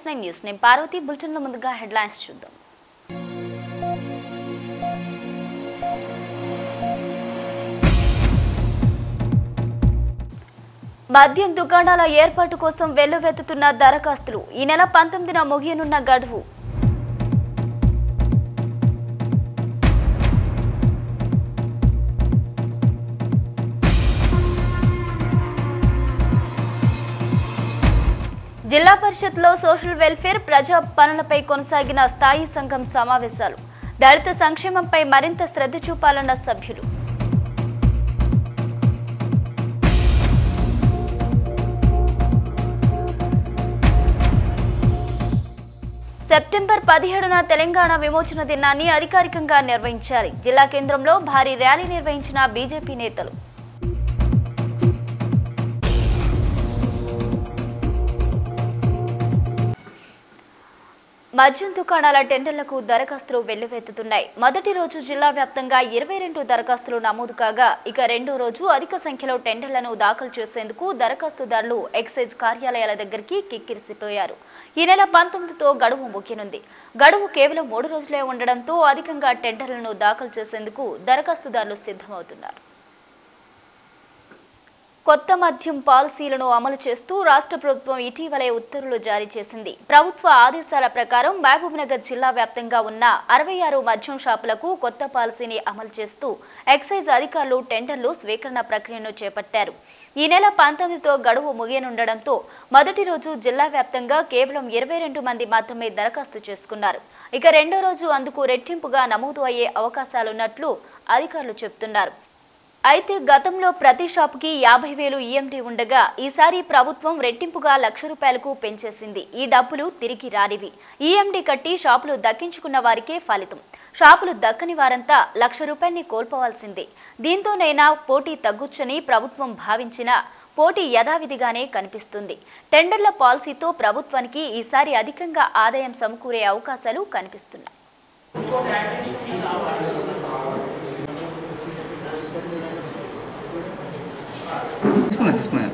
Yes nine news. నేను పార్వతి బులెటిన్లో ముందుగా హెడ్లైన్స్ చూద్దాం. మద్యం దుకాణాల ఏర్పాటు కోసం వెల్లువెత్తుతున్న దరఖాస్తులు. ఈ నెల పంతొమ్మిదిన ముగియనున్న గడువు. జిల్లా పరిషత్లో సోషల్ వెల్ఫేర్ ప్రజా పనులపై కొనసాగిన స్థాయి సంఘం సమావేశాలు. దళిత సంక్షేమంపై మరింత శ్రద్ధ చూపాలన్న సభ్యులు. సెప్టెంబర్ పదిహేడున తెలంగాణ విమోచన దినాన్ని అధికారికంగా నిర్వహించాలి. జిల్లా కేంద్రంలో భారీ ర్యాలీ నిర్వహించిన బీజేపీ నేతలు. మద్యం దుకాణాల టెండర్లకు దరఖాస్తులు వెల్లువెత్తుతున్నాయి. మొదటి రోజు జిల్లా వ్యాప్తంగా ఇరవై రెండు దరఖాస్తులు నమోదు కాగా ఇక రెండో రోజు అధిక సంఖ్యలో టెండర్లను దాఖలు చేసేందుకు దరఖాస్తుదారులు ఎక్సైజ్ కార్యాలయాల దగ్గరికి కిక్కిరిసిపోయారు. ఈ నెల పంతొమ్మిదితో గడువు ముగియనుంది. గడువు కేవలం మూడు రోజులే ఉండడంతో అధికంగా టెండర్లను దాఖలు చేసేందుకు దరఖాస్తుదారులు సిద్ధమవుతున్నారు. కొత్త మద్యం పాలసీలను అమలు చేస్తూ రాష్ట్ర ప్రభుత్వం ఇటీవలే ఉత్తర్వులు జారీ చేసింది. ప్రభుత్వ ఆదేశాల ప్రకారం మహబూబ్నగర్ జిల్లా వ్యాప్తంగా ఉన్న అరవై ఆరు మద్యం షాపులకు కొత్త పాలసీని అమలు చేస్తూ ఎక్సైజ్ అధికారులు టెండర్లు స్వీకరణ ప్రక్రియను చేపట్టారు. ఈ నెల పంతొమ్మిదితో గడువు ముగియనుండడంతో మొదటి రోజు జిల్లా వ్యాప్తంగా కేవలం ఇరవై రెండు మంది మాత్రమే దరఖాస్తు చేసుకున్నారు. ఇక రెండో రోజు అందుకు రెట్టింపుగా నమోదు అయ్యే అవకాశాలున్నట్లు అధికారులు చెబుతున్నారు. అయితే గతంలో ప్రతి షాపుకి యాభై వేలు ఈఎంటీ ఉండగా ఈసారి ప్రభుత్వం రెట్టింపుగా లక్ష రూపాయలకు పెంచేసింది. ఈ డబ్బులు తిరిగి రానివి. ఈఎండీ కట్టి షాపులు దక్కించుకున్న వారికే ఫలితం. షాపులు దక్కని వారంతా లక్ష రూపాయల్ని కోల్పోవాల్సిందే. దీంతోనైనా పోటీ తగ్గుచ్చని ప్రభుత్వం భావించినా పోటీ యథావిధిగానే కనిపిస్తుంది. టెండర్ల పాలసీతో ప్రభుత్వానికి ఈసారి అధికంగా ఆదాయం సమకూరే అవకాశాలు కనిపిస్తున్నాయి. తీసుకున్నా తీసుకున్నా.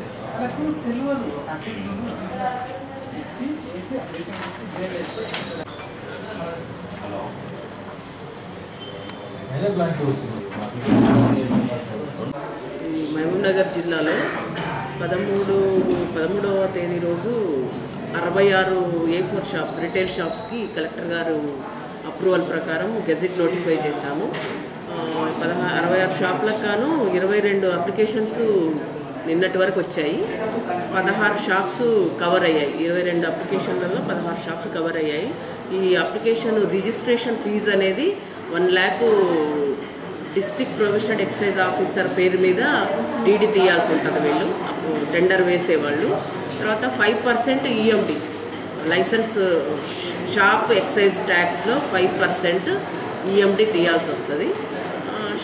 మహబూబ్నగర్ జిల్లాలో పదమూడు పదమూడవ తేదీ రోజు అరవై ఆరు ఏ ఫోర్ షాప్స్ రిటైల్ షాప్స్కి కలెక్టర్ గారు అప్రూవల్ ప్రకారం గెజిట్ నోటిఫై చేశాము. పదహా అరవై ఆరు షాప్లకు గాను ఇరవై రెండు అప్లికేషన్స్ నిన్నటి వరకు వచ్చాయి. పదహారు షాప్స్ కవర్ అయ్యాయి. ఇరవై రెండు అప్లికేషన్లలో పదహారు షాప్స్ కవర్ అయ్యాయి. ఈ అప్లికేషన్ రిజిస్ట్రేషన్ ఫీజు అనేది one lakh district professional excise officer పేరు మీద డీడీ తీయాల్సి ఉంటుంది వీళ్ళు. అప్పుడు టెండర్ వేసేవాళ్ళు. తర్వాత five percent EMD license shop excise ట్యాక్స్లో five percent EMD తీయాల్సి వస్తుంది.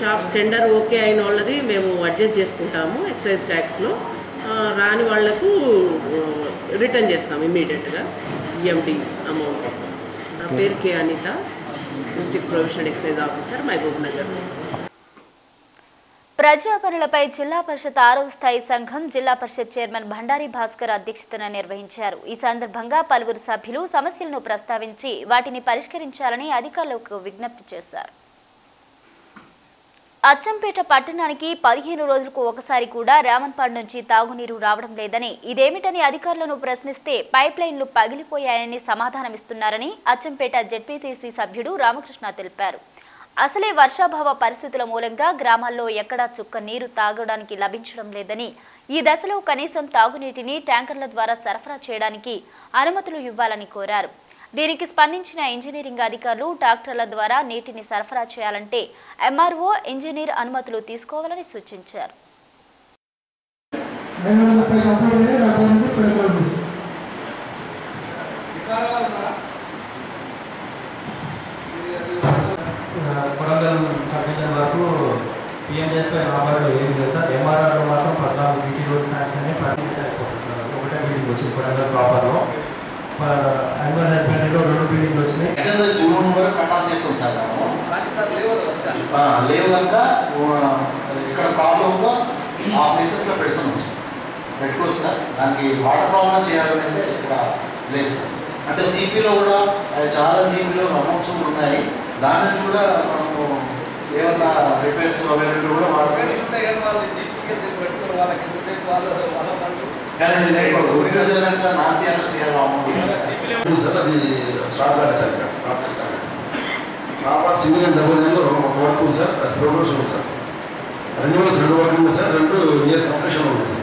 షాప్స్ టెండర్ ఓకే అయిన వాళ్ళది మేము అడ్జస్ట్ చేసుకుంటాము ఎక్సైజ్ ట్యాక్స్లో. రాని వాళ్ళకు రిటర్న్ చేస్తాం ఇమీడియట్గా ఈఎండి అమౌంట్. నా పేరు K Anitha district provisional excise officer Mahabubnagar. ప్రజా పనులపై జిల్లా పరిషత్ ఆరవ స్థాయి సంఘం జిల్లా పరిషత్ చైర్మన్ భండారి భాస్కర్ అధ్యక్షతన నిర్వహించారు. ఈ సందర్భంగా పలువురు సభ్యులు సమస్యలను ప్రస్తావించి వాటిని పరిష్కరించాలని అధికారులకు విజ్ఞప్తి చేశారు. అచ్చంపేట పట్టణానికి పదిహేను రోజులకు ఒకసారి కూడా రామన్పాడ్ నుంచి తాగునీరు రావడం లేదని ఇదేమిటని అధికారులను ప్రశ్నిస్తే పైప్ లైన్లు పగిలిపోయాయని సమాధానమిస్తున్నారని అచ్చంపేట జెడ్పీటీసీ సభ్యుడు రామకృష్ణ తెలిపారు. అసలే వర్షాభావ పరిస్థితుల మూలంగా గ్రామాల్లో ఎక్కడా చుక్క నీరు తాగడానికి లభించడం లేదని ఈ దశలో కనీసం తాగునీటిని ట్యాంకర్ల ద్వారా సరఫరా చేయడానికి అనుమతులు ఇవ్వాలని కోరారు. దీనికి స్పందించిన ఇంజనీరింగ్ అధికారులు ట్రాక్టర్ల ద్వారా నీటిని సరఫరా చేయాలంటే ఎంఆర్ఓ ఇంజనీర్ అనుమతులు తీసుకోవాలని సూచించారు. కొడంగల్ వరకు ఏం లేదు సార్ మాత్రం పద్నాలుగు బీటీ రోడ్ శాంక్షన్ ఒకటే మీటింగ్ వచ్చింది కొడంగల్ ప్రాపర్లో యాక్చువల్గా జూన్ వరకు కట్ ఆఫ్ చేస్తాం సార్ మనము ఆ, ఆ, ఇక్కడ ప్రాబ్లం ఉందో ఆ ప్లేసెస్లో పెడుతున్నాం. సార్ పెట్టుకోవచ్చు సార్. దానికి వాటర్ ప్రాబ్లం చేయాలంటే ఇక్కడ లేదు సార్. అంటే జీపీలో కూడా చాలా జీపీలో అమౌంట్స్ ఉన్నాయి. దాని నుంచి కూడా మనము ఏమన్నా రిపేర్స్ అవైలబుల్ కూడా వాడుకోవచ్చు కానీ నేను సార్ నా CR CR sir sir single and double ఒక వర్క్ ఉంది సార్ అది ప్రోగ్రెస్ ఉంది సార్ రెన్యూవల్స్ రెండు వర్క్ ఉంది సార్ రెండు కంప్లీషన్ ఉంది సార్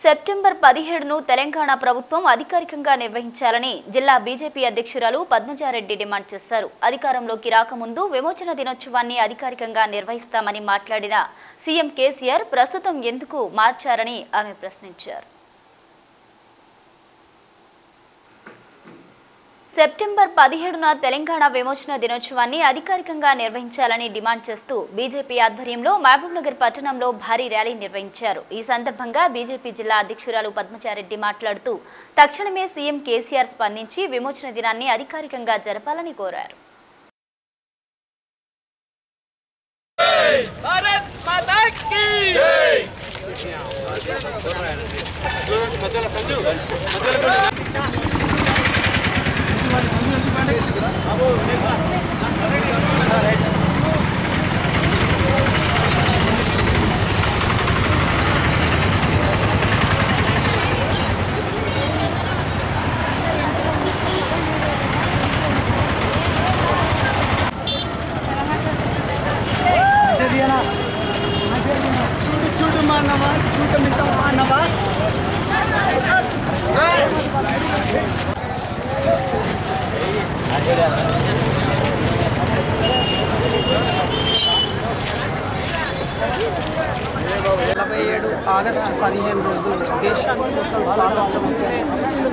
సెప్టెంబర్ పదిహేడును తెలంగాణ ప్రభుత్వం అధికారికంగా నిర్వహించాలని జిల్లా బీజేపీ అధ్యక్షురాలు పద్మజారెడ్డి డిమాండ్ చేశారు. అధికారంలోకి రాకముందు విమోచన దినోత్సవాన్ని అధికారికంగా నిర్వహిస్తామని మాట్లాడిన సీఎం కేసీఆర్ ప్రస్తుతం ఎందుకు మార్చారని ఆమె ప్రశ్నించారు. సెప్టెంబర్ పదిహేడున తెలంగాణ విమోచన దినోత్సవాన్ని అధికారికంగా నిర్వహించాలని డిమాండ్ చేస్తూ బీజేపీ ఆధ్వర్యంలో మహబూబ్నగర్ పట్టణంలో భారీ ర్యాలీ నిర్వహించారు. ఈ సందర్భంగా బీజేపీ జిల్లా అధ్యక్షురాలు పద్మచారెడ్డి మాట్లాడుతూ తక్షణమే సీఎం కేసీఆర్ స్పందించి విమోచన దినాన్ని అధికారికంగా జరపాలని కోరారు. भारत माता की अब నలభై ఏడు ఆగస్టు పదిహేను రోజు దేశానికి మొత్తం స్వాతంత్రం వస్తే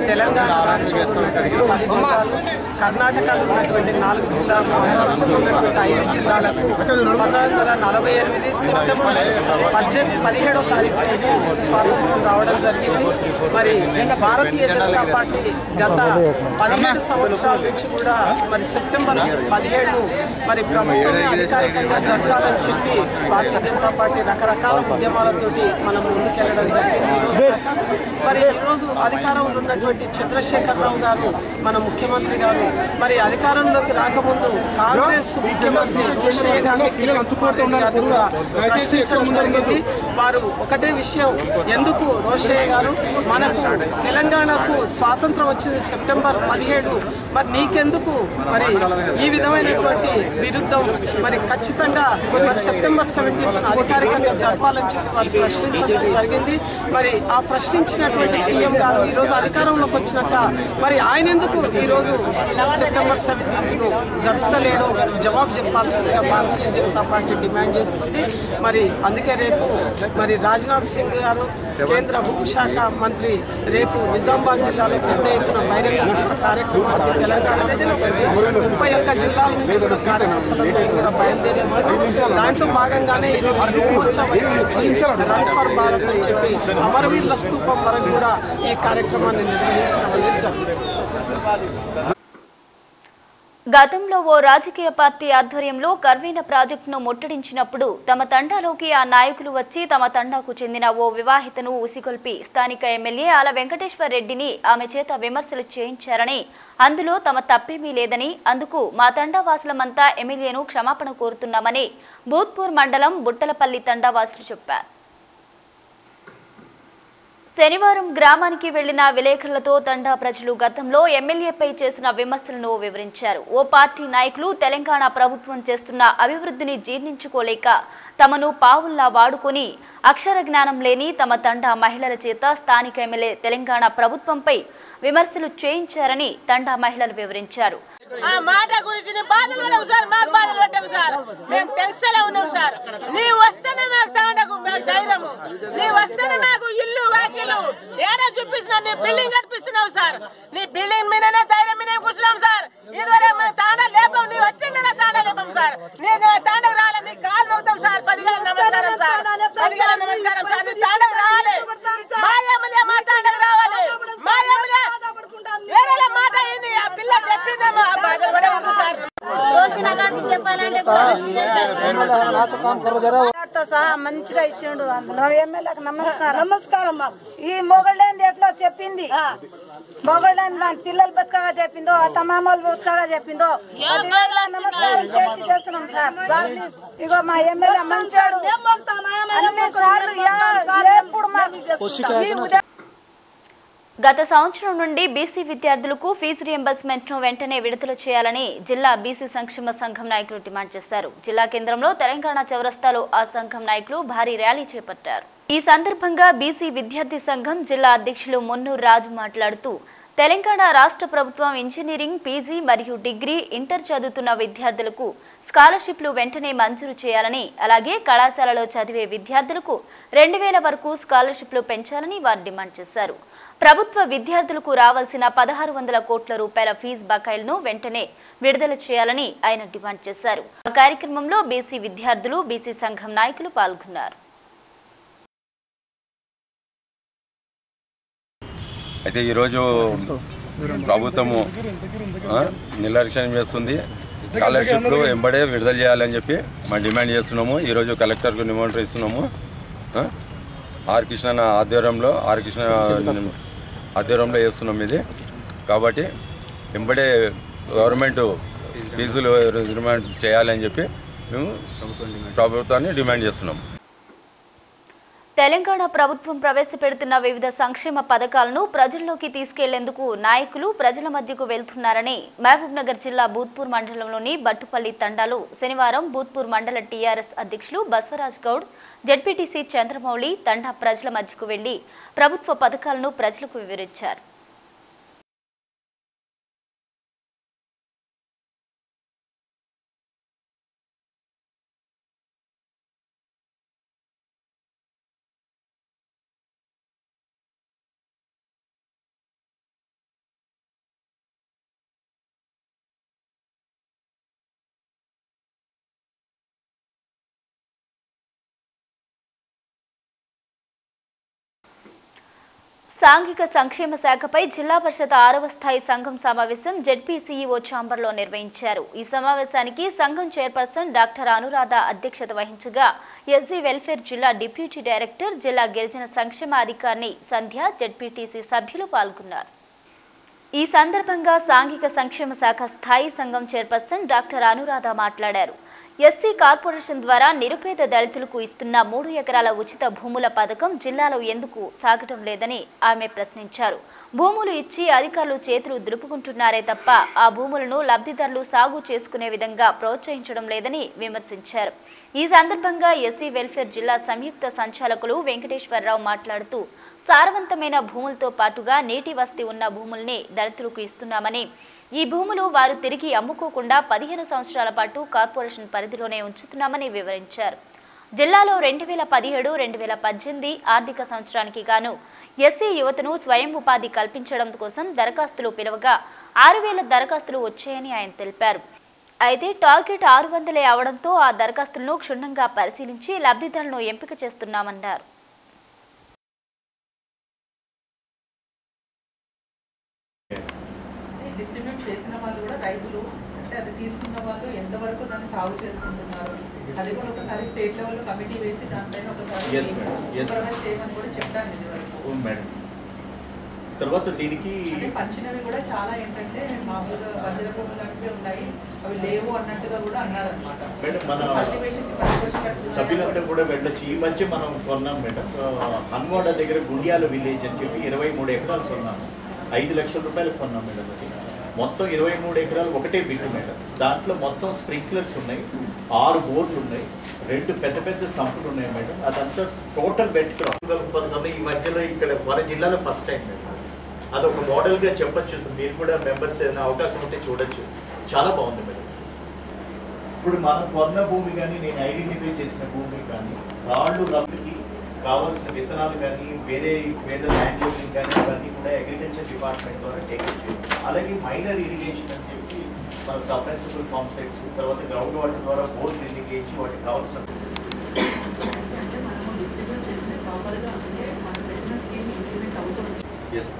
తెలంగాణ రాష్ట్రంలో ఉన్నటువంటి పది జిల్లాలు కర్ణాటకలో ఉన్నటువంటి నాలుగు జిల్లాలు మహారాష్ట్రలో ఉన్నటువంటి ఐదు జిల్లాలకు పంతొమ్మిది వందల నలభై ఎనిమిది సెప్టెంబర్ పద్దెనిమిది పదిహేడో తారీఖు రోజు స్వాతంత్రం రావడం జరిగింది. మరి భారతీయ జనతా పార్టీ గత పదిహేడు సంవత్సరాల నుంచి కూడా మరి సెప్టెంబర్ పదిహేడు మరి ప్రభుత్వమే అధికారికంగా జరపాలని చెప్పి భారతీయ జనతా పార్టీ రకరకాల ఉద్యమాలతోటి మనం ముందుకెళ్ళడం జరిగింది. ఈరోజు మరి ఈరోజు అధికారంలో ఉన్నటువంటి చంద్రశేఖరరావు గారు మన ముఖ్యమంత్రి గారు. మరి అధికారంలోకి రాకముందు కాంగ్రెస్ ముఖ్యమంత్రి రోషయ్య గారిని కూడా ప్రశ్నించడం జరిగింది. వారు ఒకటే విషయం ఎందుకు రోషయ్య గారు? మనకు తెలంగాణకు స్వాతంత్రం వచ్చింది సెప్టెంబర్ పదిహేడు. మరి నీకెందుకు మరి ఈ విధమైనటువంటి విరుద్ధం? మరి ఖచ్చితంగా మరి సెప్టెంబర్ సెవెంటీన్త్ అధికారికంగా జరపాలని చెప్పి వారు ప్రశ్నించడం జరిగింది. మరి ఆ ఉన్నటువంటి సీఎం గారు ఈరోజు అధికారంలోకి వచ్చినాక మరి ఆయన ఎందుకు ఈరోజు సెప్టెంబర్ సెవెంటీన్త్ను జరుపుతలేడో జవాబు చెప్పాల్సిందిగా భారతీయ జనతా పార్టీ డిమాండ్ చేస్తుంది. మరి అందుకే రేపు మరి రాజ్నాథ్ సింగ్ గారు కేంద్ర హోంశాఖ మంత్రి రేపు నిజామాబాద్ జిల్లాలో పెద్ద ఎత్తున బహిరంగ సభ కార్యక్రమానికి తెలంగాణ ముప్పై ఒక్క జిల్లాల నుంచి కూడా కార్యకర్తలందరూ కూడా బయలుదేరారు దాంట్లో భాగంగానే ఈరోజు యువమోర్చా వైపు నుంచి రన్ ఫర్ భారత్ అని చెప్పి అమరవీరుల స్తూపం వరకు కూడా ఈ కార్యక్రమాన్ని నిర్వహించడం అనేది జరుగుతుంది. గతంలో ఓ రాజకీయ పార్టీ ఆధ్వర్యంలో కర్వీన ప్రాజెక్టును ముట్టడించినప్పుడు తమ తండాలోకి ఆ నాయకులు వచ్చి తమ తండాకు చెందిన ఓ వివాహితను ఉసిగొల్పి స్థానిక ఎమ్మెల్యే ఆల వెంకటేశ్వర్ రెడ్డిని ఆమె చేత విమర్శలు చేయించారని అందులో తమ తప్పేమీ లేదని అందుకు మా తండా వాసులమంతా ఎమ్మెల్యేను క్షమాపణ కోరుతున్నామని భూత్పూర్ మండలం బుట్టలపల్లి తండావాసులు చెప్పారు. శనివారం గ్రామానికి వెళ్ళిన విలేకరులతో తండా ప్రజలు గతంలో ఎమ్మెల్యేపై చేసిన విమర్శలను వివరించారు. ఓ పార్టీ నాయకులు తెలంగాణ ప్రభుత్వం చేస్తున్న అభివృద్ధిని జీర్ణించుకోలేక తమను పావుల్లా వాడుకొని అక్షర జ్ఞానం లేని తమ తండా మహిళల చేత స్థానిక ఎమ్మెల్యే తెలంగాణ ప్రభుత్వంపై విమర్శలు చేయించారని తండా మహిళలు వివరించారు. ఆ మాట గురించి నీ బాధలు పడవు సార్ మాకు బాధలు పెట్టకు సార్. మేము టెన్షన్ ఉన్నాం సార్. నీ వస్తేనే మాకు తాండకు మాకు ధైర్యము. నీ వస్తేనే మాకు ఇల్లు వాకిలు. ఏడా చూపిస్తున్నావు నీ బిల్డింగ్ కనిపిస్తున్నావు సార్. నీ బిల్డింగ్ మీదనే ధైర్యం మీద కూర్చున్నాం సార్. ఇదివరే మేము తాండ లేపం నీ వచ్చిందనే తాండ లేపం సార్. నేను తాండకు రావాలి నీ కాలు మొత్తం సార్. పదిగల నమస్కారం సార్. పదిగల నమస్కారం సార్. నీ తాండకు రావాలి. మా ఎమ్మెల్యే మా తాండకు రావాలి. మా ఎమ్మెల్యే వేరే మాట అయింది ఆ పిల్ల చెప్పిందేమో ఆ చెప్పాలంటే సహా మంచిగా ఇచ్చిండు అందులో. ఎమ్మెల్యేకి నమస్కారం. నమస్కారం ఈ మొగళ్ళేంది ఎట్లా చెప్పింది? మొగళ్ళేంది దాని పిల్లలు బతుకగా చెప్పిందో తమామలు బతుకగా చెప్పిందో? నమస్కారం చేసి చేస్తున్నాం సార్. ఇగో మా ఎమ్మెల్యే మంచాడు. అన్ని సార్లు యా- ఎప్పుడు ఉదయం గత సంవత్సరం నుండి బీసీ విద్యార్థులకు ఫీజు రియంబర్స్మెంట్ను వెంటనే విడుదల చేయాలని జిల్లా బీసీ సంక్షేమ సంఘం నాయకులు డిమాండ్ చేశారు. జిల్లా కేంద్రంలో తెలంగాణ చౌరస్తాలో ఆ సంఘం నాయకులు భారీ ర్యాలీ చేపట్టారు. ఈ సందర్భంగా బీసీ విద్యార్థి సంఘం జిల్లా అధ్యక్షులు మున్నూరు రాజు మాట్లాడుతూ తెలంగాణ రాష్ట్ర ప్రభుత్వం ఇంజనీరింగ్ పీజీ మరియు డిగ్రీ ఇంటర్ చదువుతున్న విద్యార్థులకు స్కాలర్షిప్లు వెంటనే మంజూరు చేయాలని అలాగే కళాశాలలో చదివే విద్యార్థులకు రెండు వేల వరకు స్కాలర్షిప్లు పెంచాలని వారు డిమాండ్ చేశారు. ప్రభుత్వ విద్యార్థులకు రావాల్సిన పదహారు వందల కోట్ల రూపాయల ఫీజు బకాయిలను వెంటనే విడుదల చేయాలని ఆయన డిమాండ్ చేశారు. ఆ కార్యక్రమంలో బీసీ విద్యార్థులు బీసీ సంఘం నాయకులు పాల్గొన్నారు. అయితే ఈరోజు ప్రభుత్వము నిర్లక్ష్యం చేస్తుంది. స్కాలర్షిప్లు ఎంబడే విడుదల చేయాలని చెప్పి మనం డిమాండ్ చేస్తున్నాము. ఈరోజు కలెక్టర్కు నిమంత్రిస్తున్నాము ఆర్ కృష్ణ ఆధ్వర్యంలో ఆర్ కృష్ణ ఆధ్వర్యంలో చేస్తున్నాం ఇది. కాబట్టి ఎంబడే గవర్నమెంట్ ఫీజులు రిమాండ్ చేయాలని చెప్పి మేము ప్రభుత్వాన్ని డిమాండ్ చేస్తున్నాం. తెలంగాణ ప్రభుత్వం ప్రవేశపెడుతున్న వివిధ సంక్షేమ పథకాలను ప్రజల్లోకి తీసుకెళ్ళేందుకు నాయకులు ప్రజల మధ్యకు వెళ్తున్నారని మహబూబ్నగర్ జిల్లా బూత్పూర్ మండలంలోని బట్టుపల్లి తండాలో శనివారం బూత్పూర్ మండల టీఆర్ఎస్ అధ్యక్షులు బసవరాజ్ గౌడ్ జడ్పీటీసీ చంద్రమౌళి తండా ప్రజల మధ్యకు వెళ్ళి ప్రభుత్వ పథకాలను ప్రజలకు వివరించారు. సాంఘిక సంక్షేమ శాఖపై జిల్లా పరిషత్ ఆరవ స్థాయి సంఘం సమావేశం జెడ్పీసీఈఓ ఛాంబర్లో నిర్వహించారు. ఈ సమావేశానికి సంఘం చైర్పర్సన్ డాక్టర్ అనురాధ అధ్యక్షత వహించగా ఎస్జీ వెల్ఫేర్ జిల్లా డిప్యూటీ డైరెక్టర్ జిల్లా గిరిజన సంక్షేమ అధికారిని సంధ్య జెడ్పీటీసీ సభ్యులు పాల్గొన్నారు. ఈ సందర్భంగా సాంఘిక సంక్షేమ శాఖ స్థాయి సంఘం చైర్పర్సన్ డాక్టర్ అనురాధ మాట్లాడారు. ఎస్సీ కార్పొరేషన్ ద్వారా నిరుపేద దళితులకు ఇస్తున్న మూడు ఎకరాల ఉచిత భూముల పథకం జిల్లాలో ఎందుకు సాగటం లేదని ఆమె ప్రశ్నించారు. భూములు ఇచ్చి అధికారులు చేతులు దులుపుకుంటున్నారే తప్ప ఆ భూములను లబ్ధిదారులు సాగు చేసుకునే విధంగా ప్రోత్సహించడం లేదని విమర్శించారు. ఈ సందర్భంగా ఎస్సీ వెల్ఫేర్ జిల్లా సంయుక్త సంచాలకులు వెంకటేశ్వరరావు మాట్లాడుతూ సారవంతమైన భూములతో పాటుగా నీటి వసతి ఉన్న భూముల్ని దళితులకు ఇస్తున్నామని ఈ భూములు వారు తిరిగి అమ్ముకోకుండా పదిహేను సంవత్సరాల పాటు కార్పొరేషన్ పరిధిలోనే ఉంచుతున్నామని వివరించారు. జిల్లాలో రెండు వేల పదిహేడు రెండు వేల పద్దెనిమిది ఆర్థిక సంవత్సరానికి గాను ఎస్సీ యువతను స్వయం ఉపాధి కల్పించడం కోసం దరఖాస్తులు పిలవగా ఆరు వేల దరఖాస్తులు వచ్చాయని ఆయన తెలిపారు. అయితే టార్గెట్ ఆరు వందలే అవడంతో ఆ దరఖాస్తులను క్షుణ్ణంగా పరిశీలించి లబ్ధిదారులను ఎంపిక చేస్తున్నామన్నారు డిస్ట్రిబ్యూట్ చేసిన వాళ్ళు కూడా రైతులు అంటే అది తీసుకున్న వాళ్ళు ఎంతవరకు దాన్ని సాగు చేసుకుంటున్నారు? అది కూడా ఒకసారి స్టేట్ లెవెల్ కమిటీ వేసి దానిపైన ఒకసారి చేయమని కూడా చెప్పాను ఇది వరకు అవును మేడం తర్వాత దీనికి పంచినవి కూడా చాలా ఏంటంటే మామూలుగా వందల భూములు అంటే ఉన్నాయి. అవి లేవు అన్నట్టుగా కూడా అన్నారు సభ్యులందరూ కూడా వెళ్ళొచ్చు ఈ మధ్య మనం కొన్నాం మేడం హన్వాడ దగ్గర గుండియాల విలేజ్ అని చెప్పి ఇరవై మూడు ఎకరాలు కొన్నాము ఐదు లక్షల రూపాయలు కొన్నాం మేడం అది మొత్తం ఇరవై మూడు ఎకరాలు ఒకటే బిల్లు మేడం. దాంట్లో మొత్తం స్ప్రింక్లర్స్ ఉన్నాయి ఆరు బోర్లు ఉన్నాయి రెండు పెద్ద పెద్ద సంపులు ఉన్నాయి మేడం. అదంతా టోటల్ పెట్టుకున్నాం పథకంలో ఈ మధ్యలో ఇక్కడ మన జిల్లాలో ఫస్ట్ టైం మేడం. అదొక మోడల్గా చెప్పచ్చు మీరు కూడా మెంబర్స్ ఏదైనా అవకాశం ఉంటే చూడొచ్చు. చాలా బాగుంది మేడం. ఇప్పుడు మనం కొన్న భూమి కానీ నేను ఐడెంటిఫై చేసిన భూమి కానీ రాళ్ళు రప్పుకి కావాల్సిన విత్తనాలు కానీ వేరే వేరే ల్యాండ్ లెవెలింగ్ కానీ ఇవన్నీ కూడా అగ్రికల్చర్ డిపార్ట్మెంట్ ద్వారా టేకప్ చేయాలి అలాగే మైనర్ ఇరిగేషన్ అని చెప్పి మన సబ్మెన్సిబుల్ పంప్ సెట్స్ తర్వాత గ్రౌండ్ వాటర్ ద్వారా బోర్ డ్రిల్లింగ్ చేయించి వాటికి కావాల్సిన అంటే మనము డిస్ట్రిబ్యూట్ చేసిన ప్రాపర్గా అంటే మనం పెట్టిన స్కీమ్ ఇంప్లిమెంట్ అవుతుంది ఎస్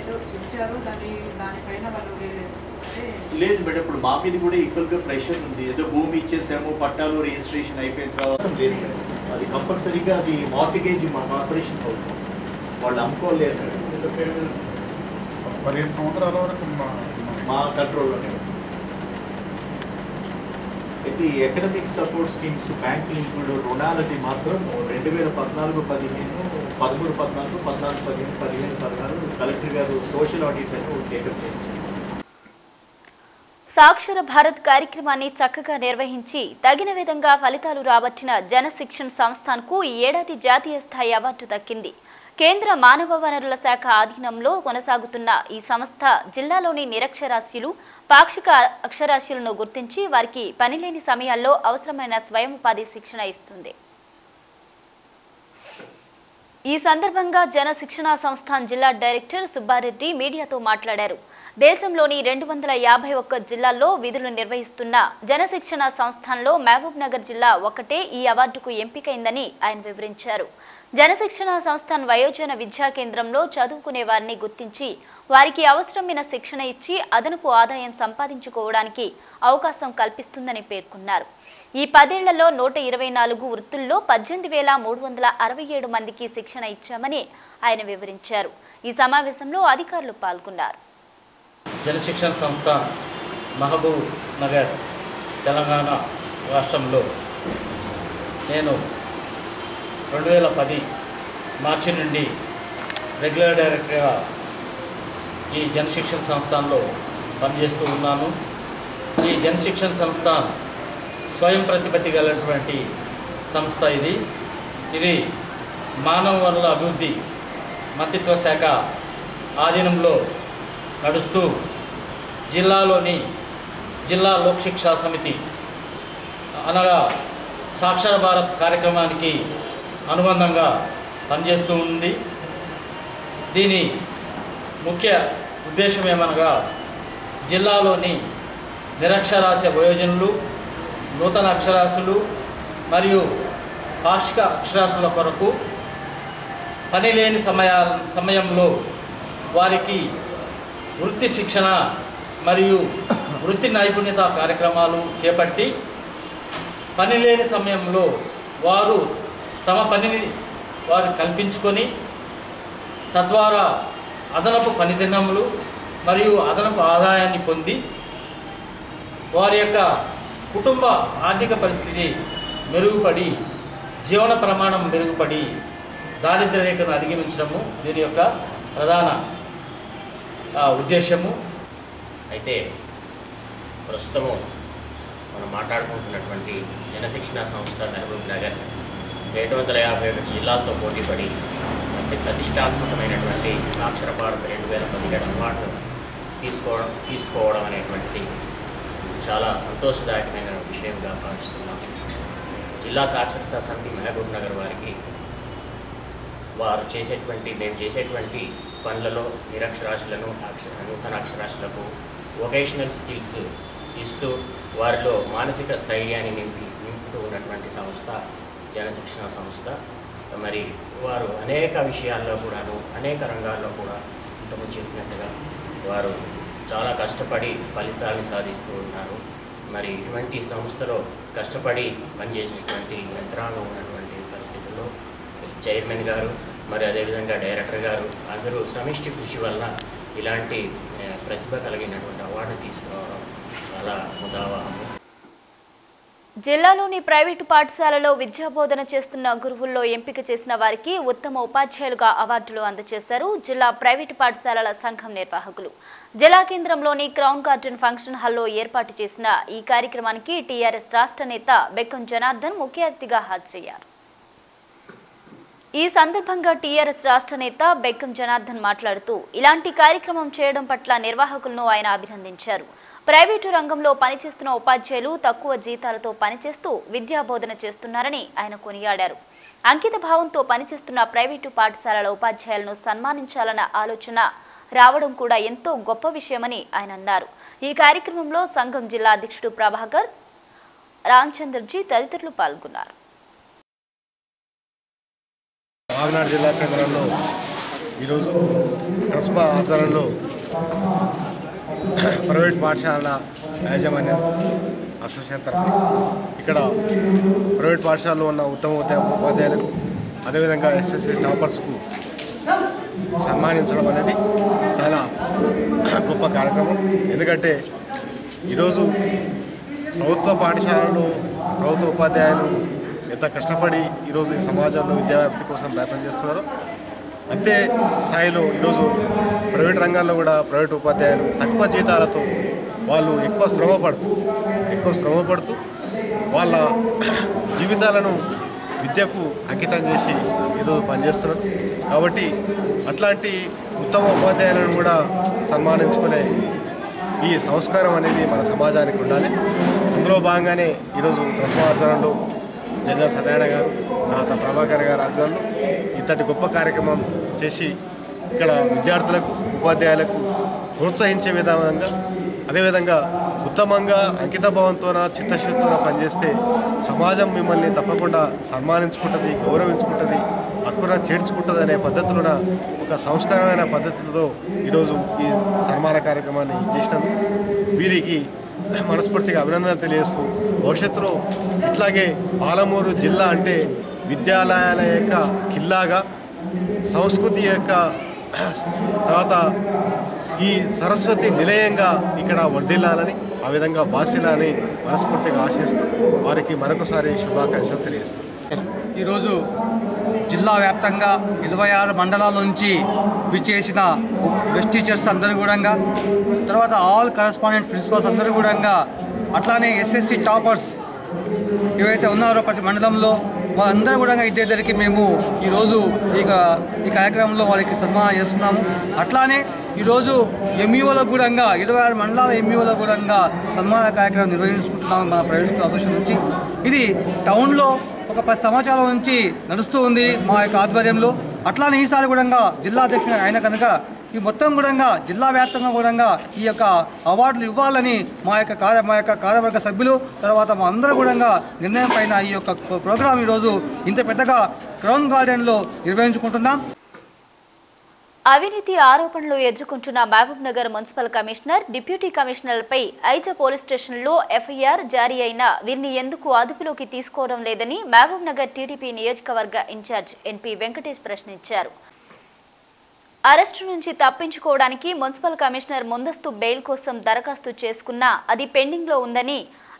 ఏదో ఇచ్చారు దాని దానిపైన వాళ్ళు లేదు మేడం ఇప్పుడు మా మీద కూడా ఈక్వల్గా ప్రెషర్ ఉంది. ఏదో భూమి ఇచ్చేసాము పట్టాలు రిజిస్ట్రేషన్ అయిపోయిన తర్వాత లేదు మేడం. అది కంపల్సరీగా అది మార్టిగేజ్ మా కార్పొరేషన్ అవుతుంది. వాళ్ళు అమ్ముకోలేరు మేడం. పదిహేను సంవత్సరాల వరకు మా కంట్రోల్లోనే ఉంది. అయితే economic support schemes bank linked రుణాలది మాత్రం రెండు వేల పద్నాలుగు పదిహేను పదమూడు పద్నాలుగు పద్నాలుగు పదిహేను పదిహేను పదహారు కలెక్టర్ గారు సోషల్ ఆడిట్ అని టేకప్ చేయించారు. సాక్షర భారత్ కార్యక్రమాన్ని చక్కగా నిర్వహించి తగిన విధంగా ఫలితాలు రాబట్టిన జనశిక్షణ్ సంస్థాన్కు ఈ ఏడాది జాతీయ స్థాయి అవార్డు దక్కింది. కేంద్ర మానవ వనరుల శాఖ ఆధీనంలో కొనసాగుతున్న ఈ సంస్థ జిల్లాలోని నిరక్షరాస్యులు పాక్షిక అక్షరాస్యులను గుర్తించి వారికి పనిలేని సమయాల్లో అవసరమైన స్వయం ఉపాధి శిక్షణ ఇస్తుంది. ఈ సందర్భంగా జన శిక్షణా సంస్థాన్ జిల్లా డైరెక్టర్ సుబ్బారెడ్డి మీడియాతో మాట్లాడారు. దేశంలోని రెండు వందల యాభై ఒక్క జిల్లాల్లో విధులు నిర్వహిస్తున్న జనశిక్షణ సంస్థాన్లో మహబూబ్ నగర్ జిల్లా ఒకటే ఈ అవార్డుకు ఎంపికైందని ఆయన వివరించారు. జనశిక్షణ సంస్థాన్ వయోజన విద్యా కేంద్రంలో చదువుకునే వారిని గుర్తించి వారికి అవసరమైన శిక్షణ ఇచ్చి అదనపు ఆదాయం సంపాదించుకోవడానికి అవకాశం కల్పిస్తుందని పేర్కొన్నారు. ఈ పదేళ్ళలో నూట ఇరవై నాలుగు వృత్తుల్లో పద్దెనిమిది వేల మూడు వందల అరవై ఏడు మందికి శిక్షణ ఇచ్చామని ఆయన వివరించారు. ఈ సమావేశంలో అధికారులు పాల్గొన్నారు. జనశిక్షణ సంస్థ మహబూబ్ నగర్ తెలంగాణ రాష్ట్రంలో నేను రెండు వేల పది మార్చి నుండి రెగ్యులర్ డైరెక్టర్గా ఈ జనశిక్షణ సంస్థలో పనిచేస్తూ ఉన్నాను. ఈ జనశిక్షణ సంస్థ స్వయం ప్రతిపత్తి గలటువంటి సంస్థ ఇది. ఇది మానవ వనరుల అభివృద్ధి మంత్రిత్వ శాఖ ఆధీనంలో నడుస్తూ జిల్లాలోని జిల్లా లోక్ శిక్షా సమితి అనగా సాక్షర భారత్ కార్యక్రమానికి అనుబంధంగా పనిచేస్తూ ఉంది. దీని ముఖ్య ఉద్దేశం ఏమనగా జిల్లాలోని నిరక్షరాస్య వయోజనులు నూతన అక్షరాస్యులు మరియు పాక్షిక అక్షరాస్యుల కొరకు పని లేని సమయంలో వారికి వృత్తి శిక్షణ మరియు వృత్తి నైపుణ్యత కార్యక్రమాలు చేపట్టి పని లేని సమయంలో వారు తమ పనిని వారు కల్పించుకొని తద్వారా అదనపు పనిదినములు మరియు అదనపు ఆదాయాన్ని పొంది వారి యొక్క కుటుంబ ఆర్థిక పరిస్థితి మెరుగుపడి జీవన ప్రమాణం మెరుగుపడి దారిద్ర్య రేఖను అధిగమించడము దీని యొక్క ప్రధాన ఉద్దేశము అయితే ప్రస్తుతము మనం మాట్లాడుకుంటున్నటువంటి జనశిక్షణ సంస్థ మహబూబ్ నగర్ ఏడు వందల యాభై ఒకటి జిల్లాలతో పోటీపడి అతి ప్రతిష్టాత్మకమైనటువంటి సాక్షర భారత్ రెండు వేల పదిహేడు అవార్డు తీసుకోవడం తీసుకోవడం అనేటువంటిది చాలా సంతోషదాయకమైన విషయంగా భావిస్తున్నాం. జిల్లా సాక్షరతా సమితి మహబూబ్ నగర్ వారికి వారు చేసేటువంటి మేము చేసేటువంటి పనులలో నిరక్షరాస్యులను అక్ష నూతన అక్షరాశులకు వొకేషనల్ స్కిల్స్ ఇస్తూ వారిలో మానసిక స్థైర్యాన్ని నింపి నింపుతూ ఉన్నటువంటి సంస్థ జనశిక్షణ సంస్థ. మరి వారు అనేక విషయాల్లో కూడాను అనేక రంగాల్లో కూడా ఇంతకుముందు చెప్పినట్టుగా వారు చాలా కష్టపడి ఫలితాలను సాధిస్తూ ఉన్నారు. మరి ఇటువంటి సంస్థలో కష్టపడి పనిచేసినటువంటి యంత్రాలు ఉన్నటువంటి పరిస్థితుల్లో చైర్మన్ గారు మరి అదేవిధంగా డైరెక్టర్ గారు అందరూ సమిష్టి కృషి వలన ఇలాంటి ప్రతిభ కలిగినటువంటి అవార్డు తీసుకోవడం చాలా ముదావాహము. జిల్లాలోని ప్రైవేటు పాఠశాలలో విద్యాబోధన చేస్తున్న గురువుల్లో ఎంపిక చేసిన వారికి ఉత్తమ ఉపాధ్యాయులుగా అవార్డులు అందజేశారు జిల్లా ప్రైవేటు పాఠశాలల సంఘం నిర్వాహకులు. జిల్లా కేంద్రంలోని క్రౌన్ గార్డెన్ ఫంక్షన్ హాల్లో ఏర్పాటు చేసిన ఈ కార్యక్రమానికి టీఆర్ఎస్ రాష్ట్ర నేత బెక్కం జనార్దన్ ముఖ్య అతిథిగా హాజరయ్యారు. ఈ సందర్భంగా టీఆర్ఎస్ రాష్ట్ర నేత బెక్కం జనార్దన్ మాట్లాడుతూ ఇలాంటి కార్యక్రమం చేయడం పట్ల నిర్వాహకులను ఆయన అభినందించారు. ప్రైవేటు రంగంలో పనిచేస్తున్న ఉపాధ్యాయులు తక్కువ జీతాలతో పనిచేస్తూ విద్యా బోధన చేస్తున్నారని ఆయన కొనియాడారు. అంకిత భావంతో పనిచేస్తున్న ప్రైవేటు పాఠశాలల ఉపాధ్యాయులను సన్మానించాలన్న ఆలోచన రావడం కూడా ఎంతో గొప్ప విషయమని ఆయన అన్నారు. ఈ కార్యక్రమంలో సంఘం జిల్లా అధ్యక్షుడు ప్రభాకర్ రామచంద్రజీ తదితరులు పాల్గొన్నారు. జిల్లా కేంద్రంలో ఈరోజు కస్బా ఆధ్వర్యంలో ప్రైవేట్ పాఠశాల యాజమాన్యం అసోసియేషన్ తరఫున ఇక్కడ ప్రైవేట్ పాఠశాలలో ఉన్న ఉత్తమ ఉపాధ్యాయులకు అదేవిధంగా ఎస్ఎస్సి టాపర్స్కు సన్మానించడం అనేది చాలా గొప్ప కార్యక్రమం. ఎందుకంటే ఈరోజు ప్రభుత్వ పాఠశాలలో ప్రభుత్వ ఉపాధ్యాయులు ఎంత కష్టపడి ఈరోజు ఈ సమాజంలో విద్యావ్యాప్తి కోసం ప్రయత్నం చేస్తున్నారు అంతే స్థాయిలో ఈరోజు ప్రైవేట్ రంగాల్లో కూడా ప్రైవేట్ ఉపాధ్యాయులు తక్కువ జీతాలతో వాళ్ళు ఎక్కువ శ్రమ పడుతూ ఎక్కువ శ్రమ పడుతూ వాళ్ళ జీవితాలను విద్యకు అంకితం చేసి ఏదో పనిచేస్తున్నారు. కాబట్టి అట్లాంటి ఉత్తమ ఉపాధ్యాయులను కూడా సన్మానించుకునే ఈ సంస్కారం అనేది మన సమాజానికి ఉండాలి. అందులో భాగంగానే ఈరోజు ప్రథమ ఆధ్వర్యంలో జనరల్ సత్యనారాయణ గారు తర్వాత ప్రభాకర్ గారు ఆధ్వర్యంలో ఇంతటి గొప్ప కార్యక్రమం చేసి ఇక్కడ విద్యార్థులకు ఉపాధ్యాయులకు ప్రోత్సహించే విధంగా అదేవిధంగా ఉత్తమంగా అంకితభావంతోన చిత్తశుద్ధితోన పనిచేస్తే సమాజం మిమ్మల్ని తప్పకుండా సన్మానించుకుంటుంది గౌరవించుకుంటుంది హక్కున చేర్చుకుంటుంది అనే పద్ధతులున ఒక సంస్కారమైన పద్ధతులతో ఈరోజు ఈ సన్మాన కార్యక్రమాన్ని చేసినందుకు వీరికి మనస్ఫూర్తిగా అభినందన తెలియజేస్తూ భవిష్యత్తులో ఇట్లాగే పాలమూరు జిల్లా అంటే విద్యాలయాల యొక్క కిల్లాగా సంస్కృతి యొక్క తర్వాత ఈ సరస్వతి నిలయంగా ఇక్కడ వర్ధిల్లాలని ఆ విధంగా బాసిల్లాలని మనస్ఫూర్తిగా ఆశిస్తూ వారికి మరొకసారి శుభాకాంక్షలు తెలియజేస్తూ. ఈరోజు జిల్లా వ్యాప్తంగా ఇరవై ఆరు మండలాల నుంచి విచ్చేసిన బెస్ట్ టీచర్స్ అందరూ కూడా తర్వాత ఆల్ కరస్పాండెంట్ ప్రిన్సిపల్స్ అందరూ కూడా అట్లానే ఎస్ఎస్సి టాపర్స్ ఏవైతే ఉన్నారో ప్రతి మండలంలో వాళ్ళందరూ కూడా ఇద్దరికి మేము ఈరోజు ఈ ఈ కార్యక్రమంలో వారికి సన్మానం చేస్తున్నాము. అట్లానే ఈరోజు ఎంఈఓల కూడా ఇరవై ఆరు మండలాల ఎంఈఓల కూడా సన్మాన కార్యక్రమం నిర్వహించుకుంటున్నాము మన ప్రైవేట్ స్కూల్ అసోసియేషన్ నుంచి. ఇది టౌన్లో ఒక పది సంవత్సరాల నుంచి నడుస్తూ ఉంది మా యొక్క ఆధ్వర్యంలో. అట్లానే ఈసారి కూడా జిల్లా అధ్యక్షుడు ఆయన కనుక ఈ మొత్తం కూడా జిల్లా వ్యాప్తంగా కూడా ఈ యొక్క అవార్డులు ఇవ్వాలని మా యొక్క కార్య మా యొక్క కార్యవర్గ సభ్యులు తర్వాత మా అందరూ కూడా నిర్ణయం పైన ఈ యొక్క ప్రోగ్రాం ఈరోజు ఇంత పెద్దగా క్రౌన్ గార్డెన్లో నిర్వహించుకుంటున్నాం. అవినీతి ఆరోపణలు ఎదుర్కొంటున్న Mahabub Nagar municipal commissioner deputy కమిషనర్పై ఐజ పోలీస్ స్టేషన్లో ఎఫ్ఐఆర్ జారీ అయినా వీరిని ఎందుకు అదుపులోకి తీసుకోవడం లేదని మహబూబ్ నగర్ టీడీపీ నియోజకవర్గ ఇన్ఛార్జ్ ఎన్పీ వెంకటేష్ ప్రశ్నించారు. అరెస్టు నుంచి తప్పించుకోవడానికి మున్సిపల్ కమిషనర్ ముందస్తు బెయిల్ కోసం దరఖాస్తు చేసుకున్నా అది పెండింగ్లో ఉందని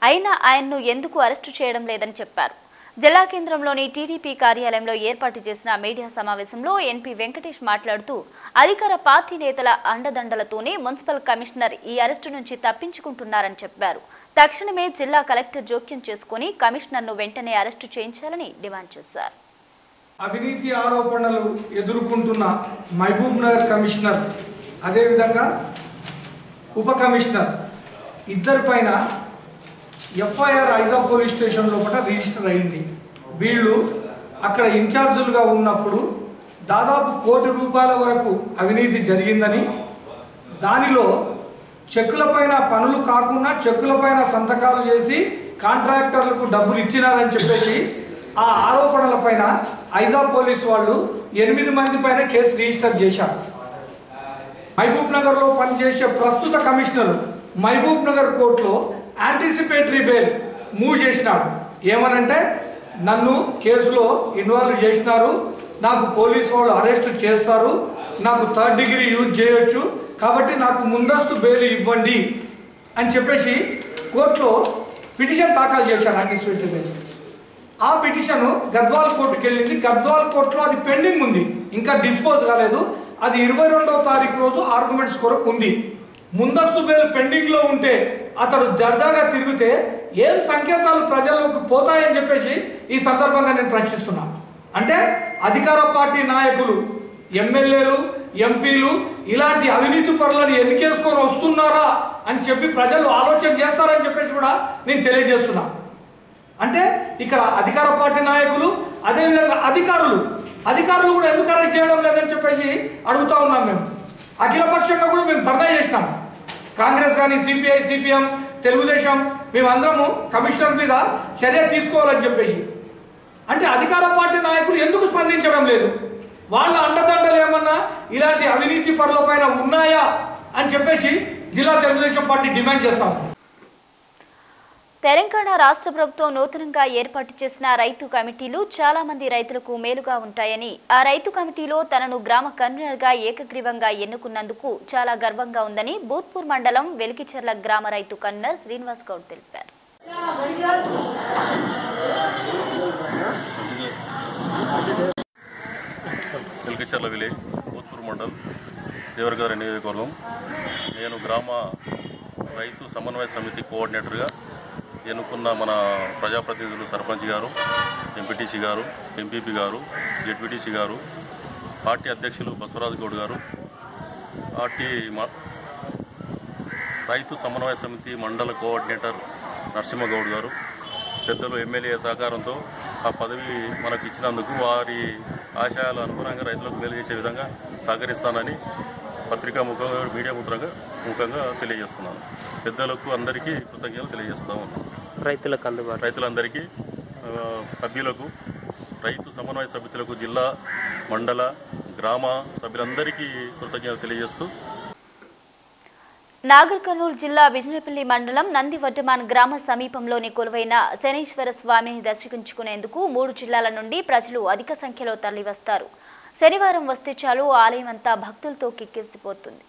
అయినా ఆయన్ను ఎందుకు అరెస్టు చేయడం లేదని చెప్పారు. జిల్లా కేంద్రంలోని టీడీపీ కార్యాలయంలో ఏర్పాటు చేసిన మీడియా సమావేశంలో ఎన్పీ వెంకటేష్ మాట్లాడుతూ అధికార పార్టీ నేతల అండదండలతోనే మున్సిపల్ కమిషనర్ ఈ అరెస్టు నుంచి తప్పించుకుంటున్నారని చెప్పారు. తక్షణమే జిల్లా కలెక్టర్ జోక్యం చేసుకుని కమిషనర్ను వెంటనే అరెస్టు చేయించాలని డిమాండ్ చేశారు. అవినీతి ఆరోపణలు ఎదుర్కొంటున్న మహబూబ్ నగర్ కమిషనర్ అదేవిధంగా ఉప కమిషనర్ ఇద్దరి పైన ఎఫ్ఐఆర్ ఐజాబ్ పోలీస్ స్టేషన్ లోపల రిజిస్టర్ అయింది. వీళ్ళు అక్కడ ఇన్ఛార్జులుగా ఉన్నప్పుడు దాదాపు కోటి రూపాయల వరకు అవినీతి జరిగిందని దానిలో చెక్కులపైన పనులు కాకుండా చెక్కులపైన సంతకాలు చేసి కాంట్రాక్టర్లకు డబ్బులు ఇచ్చినారని చెప్పేసి ఆ ఆరోపణలపైన ఐజా పోలీస్ వాళ్ళు ఎనిమిది మంది పైన కేసు రిజిస్టర్ చేశారు. మహబూబ్ నగర్లో పనిచేసే ప్రస్తుత కమిషనర్ మహబూబ్ నగర్ కోర్టులో యాంటిసిపేటరీ బెయిల్ మూవ్ చేసినాడు. ఏమనంటే నన్ను కేసులో ఇన్వాల్వ్ చేసినారు నాకు పోలీసు వాళ్ళు అరెస్ట్ చేస్తారు నాకు థర్డ్ డిగ్రీ యూజ్ చేయొచ్చు కాబట్టి నాకు ముందస్తు బెయిల్ ఇవ్వండి అని చెప్పేసి కోర్టులో పిటిషన్ దాఖలు చేశాను యాంటిసిపేటరీ బెయిల్ ఆ పిటిషన్ గద్వాల్ కోర్టుకి వెళ్ళింది గద్వాల్ కోర్టులో అది పెండింగ్ ఉంది. ఇంకా డిస్పోజ్ కాలేదు. అది ఇరవై రెండవ తారీఖు రోజు ఆర్గ్యుమెంట్స్ కొరకు ఉంది. ముందస్తు బెయిల్ పెండింగ్లో ఉంటే అతడు దర్దాగా తిరిగితే ఏం సంకేతాలు ప్రజల్లోకి పోతాయని చెప్పేసి ఈ సందర్భంగా నేను ప్రశ్నిస్తున్నా. అంటే అధికార పార్టీ నాయకులు ఎమ్మెల్యేలు ఎంపీలు ఇలాంటి అవినీతి పరులను ఎన్నికేసుకొని వస్తున్నారా అని చెప్పి ప్రజలు ఆలోచన చేస్తారని చెప్పేసి కూడా నేను తెలియజేస్తున్నాను అంటే ఇక్కడ అధికార పార్టీ నాయకులు అదేవిధంగా అధికారులు. అధికారులు కూడా ఎందుకు అరెస్ట్ చేయడం లేదని చెప్పేసి అడుగుతా ఉన్నాం మేము. అఖిలపక్షంగా కూడా మేము ధర్నా చేసినాం. కాంగ్రెస్ కానీ సిపిఐ సిపిఎం తెలుగుదేశం మేమందరము కమిషనర్ మీద చర్య తీసుకోవాలని చెప్పేసి. అంటే అధికార పార్టీ నాయకులు ఎందుకు స్పందించడం లేదు? వాళ్ళ అండదండలు ఏమన్నా ఇలాంటి అవినీతి పరుల పైన ఉన్నాయా అని చెప్పేసి జిల్లా తెలుగుదేశం పార్టీ డిమాండ్ చేస్తాము తెలంగాణ రాష్ట్ర ప్రభుత్వం నూతనంగా ఏర్పాటు చేసిన రైతు కమిటీలు చాలా మంది రైతులకు మేలుగా ఉంటాయని ఆ రైతు కమిటీలో తనను గ్రామ కన్వీనర్గా ఏకగ్రీవంగా ఎన్నుకున్నందుకు చాలా గర్వంగా ఉందని భూత్పూర్ మండలం వెలికిచెర్ల గ్రామ రైతు కన్వీనర్ శ్రీనివాస్ గౌడ్ తెలిపారు. విలేజ్ భూత్పూర్ మండల్ దేవరగారి నియోజకవర్గం. నేను గ్రామ రైతు సమన్వయ సమితి కోఆర్డినేటర్గా ఎన్నుకున్న మన ప్రజాప్రతినిధులు సర్పంచ్ గారు ఎంపీటీసీ గారు ఎంపీపీ గారు జెడ్పీటీసీ గారు పార్టీ అధ్యక్షులు బసవరాజు గౌడ్ గారు పార్టీ మ- రైతు సమన్వయ సమితి మండల కోఆర్డినేటర్ నరసింహగౌడ్ గారు పెద్దలు ఎమ్మెల్యే సహకారంతో ఆ పదవి మనకు ఇచ్చినందుకు వారి ఆశయాల అనుగుణంగా రైతులకు మేలు చేసే విధంగా సహకరిస్తానని పత్రికా ముఖ్యంగా మీడియా ముఖంగా ముఖంగా తెలియజేస్తున్నాను. పెద్దలకు అందరికీ కృతజ్ఞతలు తెలియజేస్తాము రైతులకు అందుబాటు రైతులందరికీ సభ్యులకు రైతు సమన్వయ సమితులకు జిల్లా మండల గ్రామ సభ్యులందరికీ కృతజ్ఞతలు తెలియజేస్తూ నాగర్ కర్నూలు జిల్లా విజయపల్లి మండలం నందివర్ధమాన్ గ్రామ సమీపంలోని కొలువైన శనీశ్వర స్వామిని దర్శించుకునేందుకు మూడు జిల్లాల నుండి ప్రజలు అధిక సంఖ్యలో తరలివస్తారు. శనివారం వస్తే చాలు ఆలయం అంతా భక్తులతో కిక్కిరిసిపోతుంది.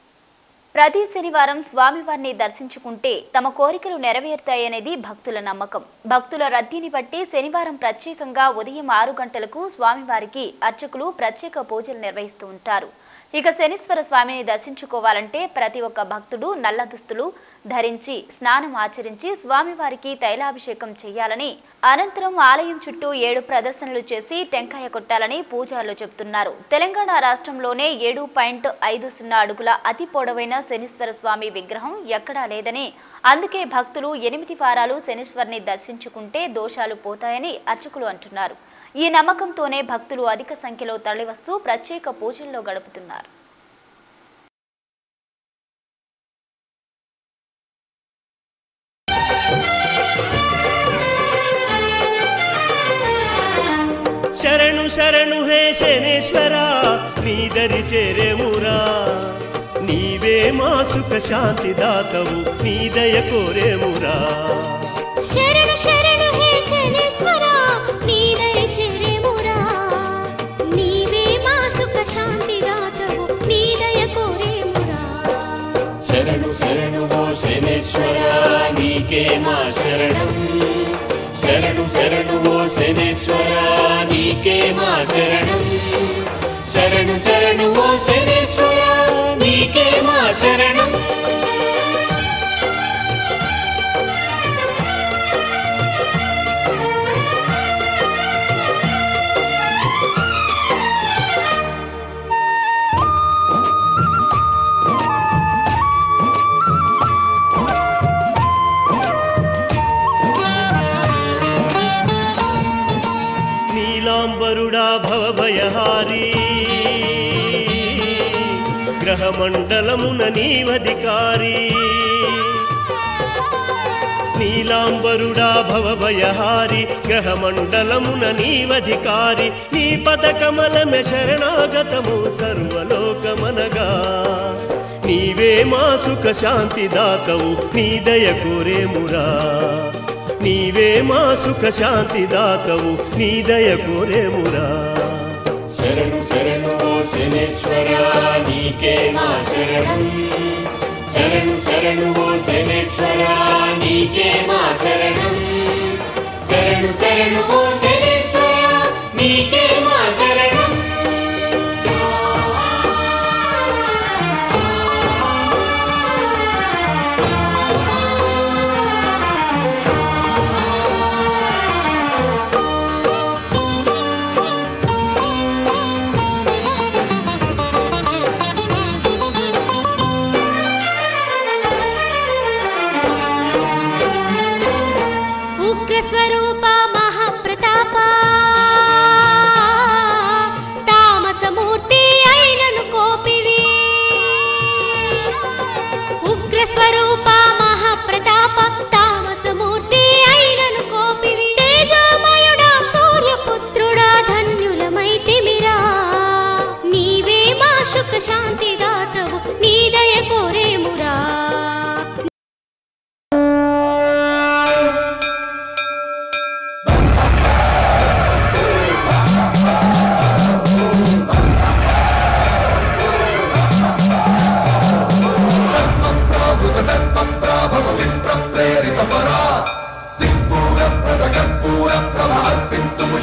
ప్రతి శనివారం స్వామివారిని దర్శించుకుంటే తమ కోరికలు నెరవేరుతాయనేది భక్తుల నమ్మకం. భక్తుల రద్దీని బట్టి శనివారం ప్రత్యేకంగా ఉదయం ఆరు గంటలకు స్వామివారికి అర్చకులు ప్రత్యేక పూజలు నిర్వహిస్తూ ఉంటారు. ఇక శనీశ్వర స్వామిని దర్శించుకోవాలంటే ప్రతి ఒక్క భక్తుడు నల్ల దుస్తులు ధరించి స్నానం ఆచరించి స్వామివారికి తైలాభిషేకం చేయాలని అనంతరం ఆలయం చుట్టూ ఏడు ప్రదర్శనలు చేసి టెంకాయ కొట్టాలని పూజారులు చెబుతున్నారు. తెలంగాణ రాష్ట్రంలోనే ఏడు పాయింట్ ఐదు సున్నా అడుగుల అతి పొడవైన శనీశ్వర స్వామి విగ్రహం ఎక్కడా లేదని అందుకే భక్తులు ఎనిమిది వారాలు శనీశ్వరిని దర్శించుకుంటే దోషాలు పోతాయని అర్చకులు అంటున్నారు. ఈ నమ్మకంతోనే భక్తులు అధిక సంఖ్యలో తరలివస్తూ ప్రత్యేక పూజల్లో గడుపుతున్నారు. శరణు శరణు హే శనేశ్వర నీ దరి చేరేమురా నీవే మా సుఖ శాంతి దాతవు నీ దయ కోరేమురా శరణు శరణు శనేశ్వర నీకే మా శరణం. శరణు శరణు ఓ శనేశ్వర నీకే మా శరణం. శరణు శరణు ఓ శనేశ్వర నీకే మా శరణం. నీవధికారీ. నీలాంబరుడా భవభయహారి గ్రహమండలమున నీవధికారి నీ పదకమలమె శరణాగతము సర్వలోకమనగా. నీవే మా సుఖ శాంతి దాతవు నీ దయ కోరేమురా నీవే మా సుఖ శాంతి దాతవు నీ దయ కోరేమురా शरण शरण ओशमेश्वराजिके मा शरणम् शरणं शरण शरणशेश्वराजिके मा शरणम् शरणं शरण शरणसमेश्वरा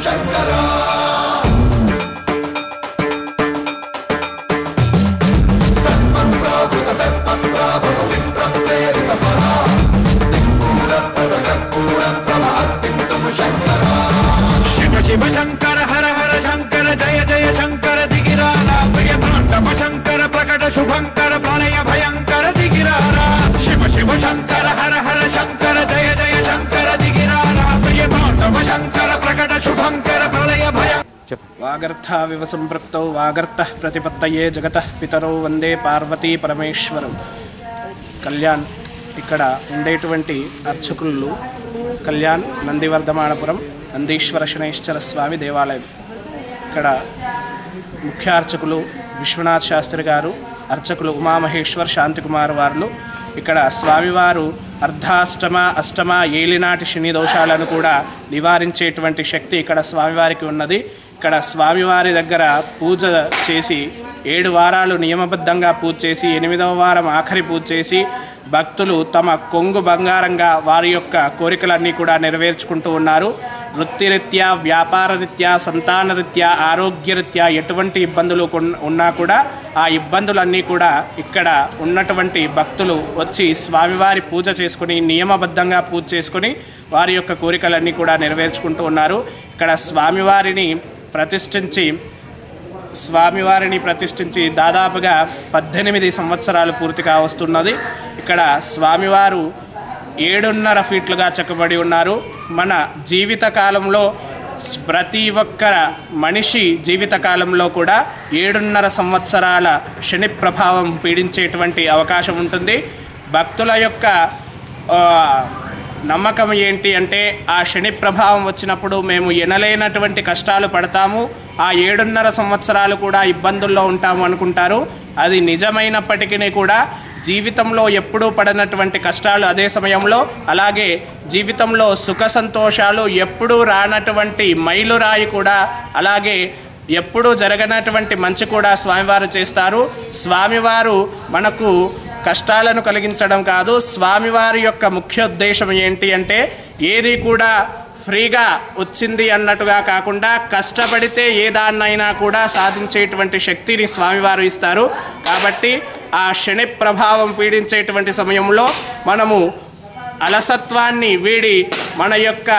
शंकरा। शिव शंकर, हर हर शंकर, जय जय शंकर, दिगिरारा। भयतांडव शंकर, प्रकट शुभंकर, प्रणय भयंकर, दिगिरारा। शिव शिव शंकर, हर हर शंकर, जय जय शंकर వాగర్థావివ సంపృక్తౌ వాగర్థ ప్రతిపత్తయే జగత పితరౌ వందే పార్వతీ పరమేశ్వరం. కళ్యాణ్ ఇక్కడ ఉండేటువంటి అర్చకులు కళ్యాణ్ నందివర్ధమానపురం నందీశ్వర శనైశ్వర స్వామి దేవాలయం. ఇక్కడ ముఖ్య అర్చకులు విశ్వనాథ్ శాస్త్రి గారు అర్చకులు ఉమామహేశ్వర్ శాంతికుమార్ వారు ఇక్కడ స్వామివారు అర్ధాష్టమ అష్టమ ఏలినాటి శని దోషాలను కూడా నివారించేటువంటి శక్తి ఇక్కడ స్వామివారికి ఉన్నది. ఇక్కడ స్వామివారి దగ్గర పూజ చేసి ఏడు వారాలు నియమబద్ధంగా పూజ చేసి ఎనిమిదవ వారం ఆఖరి పూజ చేసి భక్తులు తమ కొంగు బంగారంగా వారి యొక్క కోరికలన్నీ కూడా నెరవేర్చుకుంటూ ఉన్నారు. వృత్తిరీత్యా వ్యాపార సంతానరీత్యా సంతాన ఆరోగ్యరీత్యా ఎటువంటి ఇబ్బందులు కొన్- ఉన్నా కూడా ఆ ఇబ్బందులన్నీ కూడా ఇక్కడ ఉన్నటువంటి భక్తులు వచ్చి స్వామివారి పూజ చేసుకుని నియమబద్ధంగా పూజ చేసుకుని వారి యొక్క కోరికలన్నీ కూడా నెరవేర్చుకుంటూ ఉన్నారు. ఇక్కడ స్వామివారిని ప్రతిష్ఠించి స్వామివారిని ప్రతిష్ఠించి దాదాపుగా పద్దెనిమిది సంవత్సరాలు పూర్తిగా వస్తున్నది. ఇక్కడ స్వామివారు ఏడున్నర ఫీట్లుగా చెక్కబడి ఉన్నారు. మన జీవితకాలంలో ప్రతి ఒక్క మనిషి జీవితకాలంలో కూడా ఏడున్నర సంవత్సరాల శని ప్రభావం పీడించేటువంటి అవకాశం ఉంటుంది. భక్తుల యొక్క నమ్మకం ఏంటి అంటే ఆ శని ప్రభావం వచ్చినప్పుడు మేము ఎనలేనటువంటి కష్టాలు పడతాము. ఆ ఏడున్నర సంవత్సరాలు కూడా ఇబ్బందుల్లో ఉంటాము అనుకుంటారు. అది నిజమైనప్పటికీ కూడా జీవితంలో ఎప్పుడూ పడనటువంటి కష్టాలు అదే సమయంలో అలాగే జీవితంలో సుఖ సంతోషాలు ఎప్పుడూ రానటువంటి మైలురాయి కూడా అలాగే ఎప్పుడూ జరగనటువంటి మంచి కూడా స్వామివారు చేస్తారు. స్వామివారు మనకు కష్టాలను కలిగించడం కాదు స్వామివారి యొక్క ముఖ్య ఉద్దేశం ఏంటి అంటే ఏది కూడా ఫ్రీగా వచ్చింది అన్నట్టుగా కాకుండా కష్టపడితే ఏ దాన్నైనా కూడా సాధించేటువంటి శక్తిని స్వామివారు ఇస్తారు. కాబట్టి ఆ శని ప్రభావం పీడించేటువంటి సమయంలో మనము అలసత్వాన్ని వీడి మన యొక్క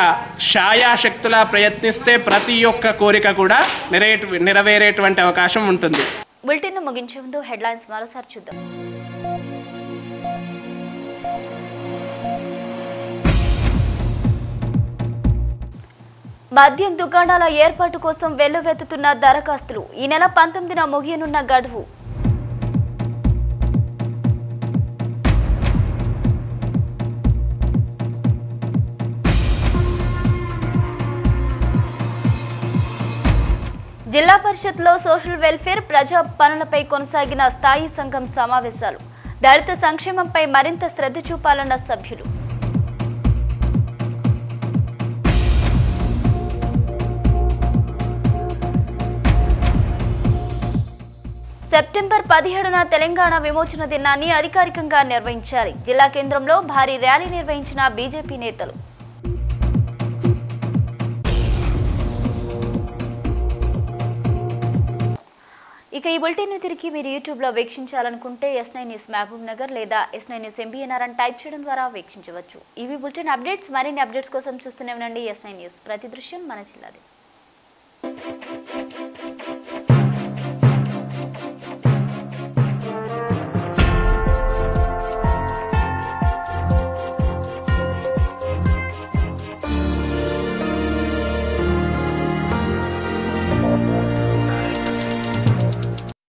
ఛాయాశక్తులా ప్రయత్నిస్తే ప్రతి ఒక్క కోరిక కూడా నెరవేరేటువంటి అవకాశం ఉంటుంది. బులెటిన్ ముగించే ముందు హెడ్లైన్స్ మరోసారి చూద్దాం. మద్యం దుకాణాల ఏర్పాటు కోసం వెల్లువెత్తుతున్న దరఖాస్తులు ఈ నెల పంతొమ్మిదిన ముగియనున్న గడువు. జిల్లా పరిషత్లో సోషల్ వెల్ఫేర్ ప్రజా పనులపై కొనసాగిన స్థాయి సంఘం సమావేశాలు. దళిత సంక్షేమంపై మరింత శ్రద్ధ చూపాలన్న సభ్యులు. సెప్టెంబర్ పదిహేడున తెలంగాణ విమోచన దినాన్ని అధికారికంగా నిర్వహించాలి జిల్లా కేంద్రంలో భారీ ర్యాలీ నిర్వహించిన బీజేపీ నేతలు. ఇక ఈ బులెటిన్ తిరిగి మీరు యూట్యూబ్లో వీక్షించాలనుకుంటే S nine news Mahbub Nagar లేదా ఎస్ నైన్ న్యూస్ ఎంబీఎన్ఆర్ అని టైప్ చేయడం ద్వారా వీక్షించవచ్చు. ఇవి బులెటిన్ అప్డేట్స్ మరిన్ని అప్డేట్స్ కోసం చూస్తూనే ఉండండి ఎస్ నైన్ న్యూస్. ప్రతి దృశ్యం మన జిల్లాది.